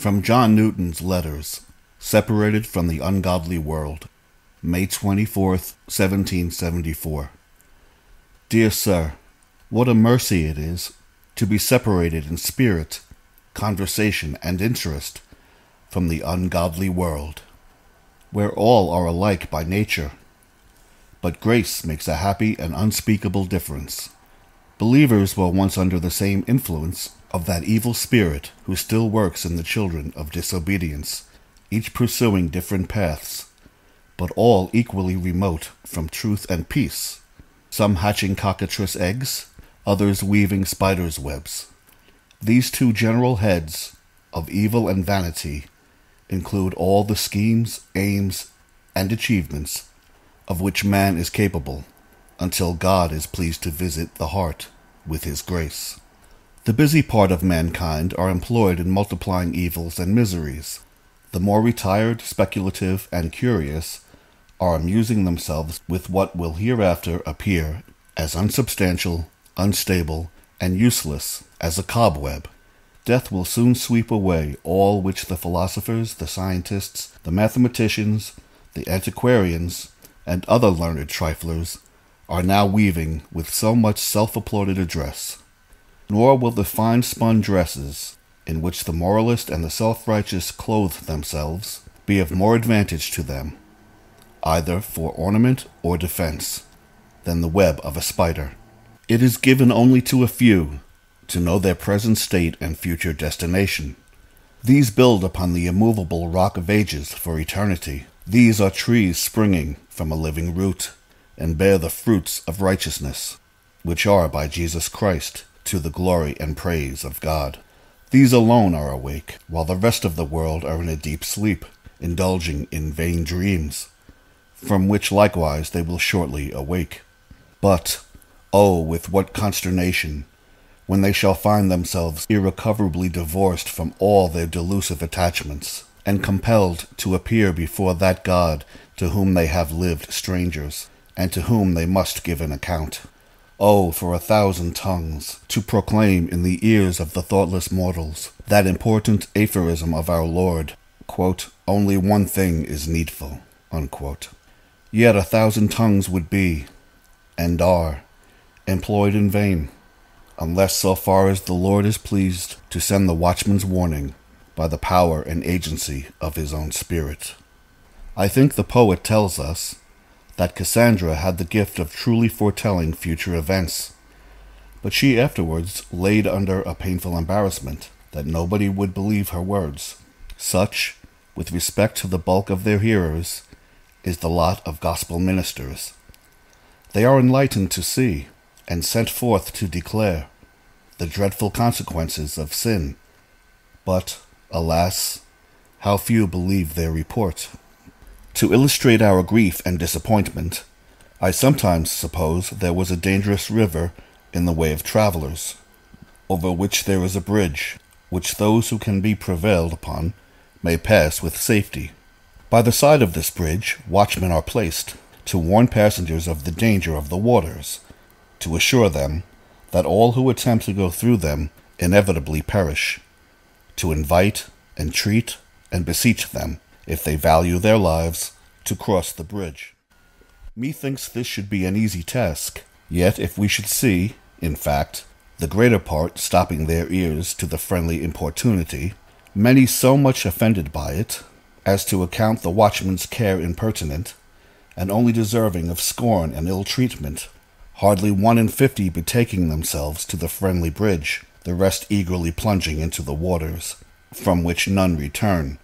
From John Newton's Letters, Separated from the Ungodly World, May 24th, 1774. Dear Sir, what a mercy it is to be separated in spirit, conversation, and interest from the ungodly world, where all are alike by nature. But grace makes a happy and unspeakable difference. Believers were once under the same influence of that evil spirit who still works in the children of disobedience, each pursuing different paths, but all equally remote from truth and peace, some hatching cockatrice eggs, others weaving spiders' webs. These two general heads of evil and vanity include all the schemes, aims, and achievements of which man is capable until God is pleased to visit the heart with his grace. The busy part of mankind are employed in multiplying evils and miseries. The more retired, speculative, and curious are amusing themselves with what will hereafter appear as unsubstantial, unstable, and useless as a cobweb. Death will soon sweep away all which the philosophers, the scientists, the mathematicians, the antiquarians, and other learned triflers are now weaving with so much self applauded address nor will the fine spun dresses in which the moralist and the self righteous clothe themselves be of more advantage to them, either for ornament or defense, than the web of a spider. It is given only to a few to know their present state and future destination. These build upon the immovable rock of ages for eternity. These are trees springing from a living root, and bear the fruits of righteousness, which are by Jesus Christ to the glory and praise of God. These alone are awake, while the rest of the world are in a deep sleep, indulging in vain dreams, from which likewise they will shortly awake. But, oh, with what consternation, when they shall find themselves irrecoverably divorced from all their delusive attachments, and compelled to appear before that God to whom they have lived strangers, and to whom they must give an account. Oh, for a thousand tongues to proclaim in the ears of the thoughtless mortals that important aphorism of our Lord, quote, only one thing is needful, unquote. Yet a thousand tongues would be, and are, employed in vain, unless so far as the Lord is pleased to send the watchman's warning by the power and agency of his own Spirit. I think the poet tells us that Cassandra had the gift of truly foretelling future events, but she afterwards laid under a painful embarrassment that nobody would believe her words. Such, with respect to the bulk of their hearers, is the lot of gospel ministers. They are enlightened to see, and sent forth to declare, the dreadful consequences of sin. But, alas, how few believe their report. To illustrate our grief and disappointment, I sometimes suppose there was a dangerous river in the way of travelers, over which there is a bridge, which those who can be prevailed upon may pass with safety. By the side of this bridge watchmen are placed, to warn passengers of the danger of the waters, to assure them that all who attempt to go through them inevitably perish, to invite, entreat, and beseech them if they value their lives, to cross the bridge. Methinks this should be an easy task, yet if we should see, in fact, the greater part stopping their ears to the friendly importunity, many so much offended by it, as to account the watchman's care impertinent, and only deserving of scorn and ill treatment, hardly one in fifty betaking themselves to the friendly bridge, the rest eagerly plunging into the waters, from which none return,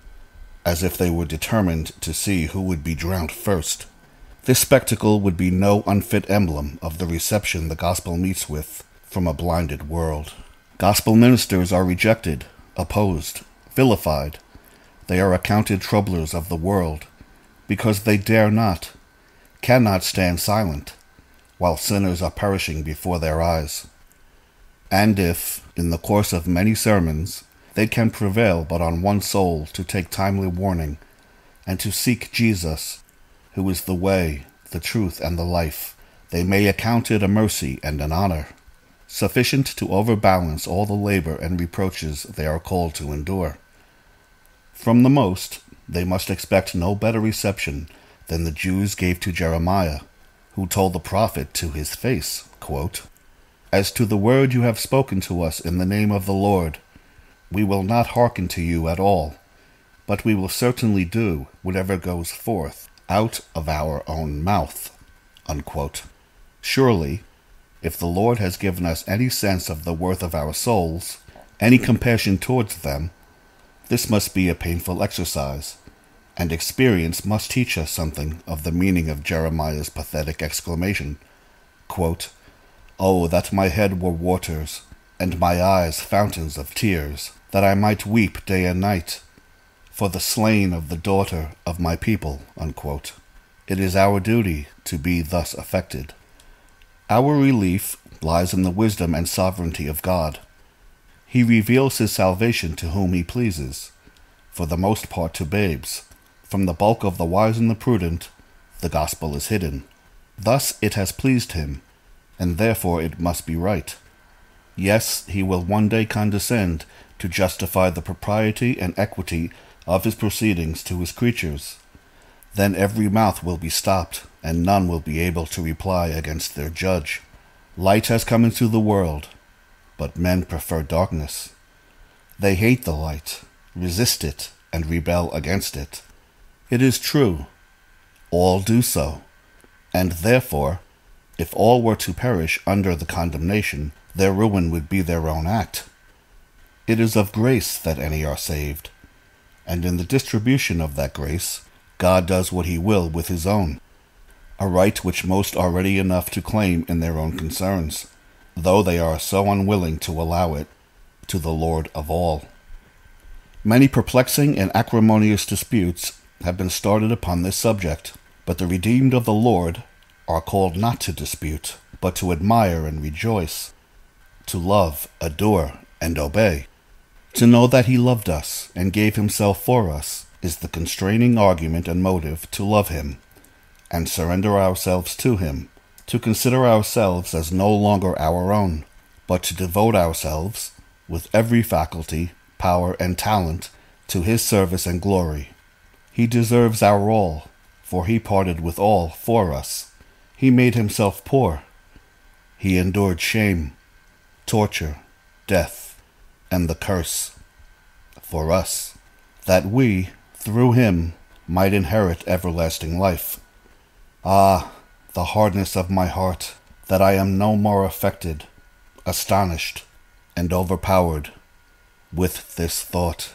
as if they were determined to see who would be drowned first. This spectacle would be no unfit emblem of the reception the gospel meets with from a blinded world. Gospel ministers are rejected, opposed, vilified. They are accounted troublers of the world, because they dare not, cannot stand silent, while sinners are perishing before their eyes. And if, in the course of many sermons, they can prevail but on one soul to take timely warning, and to seek Jesus, who is the way, the truth, and the life. They may account it a mercy and an honor, sufficient to overbalance all the labor and reproaches they are called to endure. From the most, they must expect no better reception than the Jews gave to Jeremiah, who told the prophet to his face, quote, As to the word you have spoken to us in the name of the Lord, we will not hearken to you at all, but we will certainly do whatever goes forth out of our own mouth. Unquote. Surely, if the Lord has given us any sense of the worth of our souls, any compassion towards them, this must be a painful exercise, and experience must teach us something of the meaning of Jeremiah's pathetic exclamation, quote, Oh, that my head were waters, and my eyes fountains of tears, that I might weep day and night, for the slain of the daughter of my people. Unquote. It is our duty to be thus affected. Our relief lies in the wisdom and sovereignty of God. He reveals his salvation to whom he pleases, for the most part to babes. From the bulk of the wise and the prudent, the gospel is hidden. Thus it has pleased him, and therefore it must be right. Yes, he will one day condescend to justify the propriety and equity of his proceedings to his creatures. Then every mouth will be stopped, and none will be able to reply against their judge. Light has come into the world, but men prefer darkness. They hate the light, resist it, and rebel against it. It is true, all do so, and therefore, if all were to perish under the condemnation, their ruin would be their own act. It is of grace that any are saved, and in the distribution of that grace, God does what he will with his own a right which most are ready enough to claim in their own concerns, though they are so unwilling to allow it to the Lord of all. Many perplexing and acrimonious disputes have been started upon this subject, but the redeemed of the Lord are called not to dispute, but to admire and rejoice, to love, adore, and obey. To know that he loved us and gave himself for us is the constraining argument and motive to love him and surrender ourselves to Him, to consider ourselves as no longer our own, but to devote ourselves, with every faculty, power, and talent, to His service and glory. He deserves our all, for He parted with all for us. He made Himself poor. He endured shame, torture, death, and the curse for us, that we, through Him, might inherit everlasting life. Ah, the hardness of my heart, that I am no more affected, astonished, and overpowered with this thought.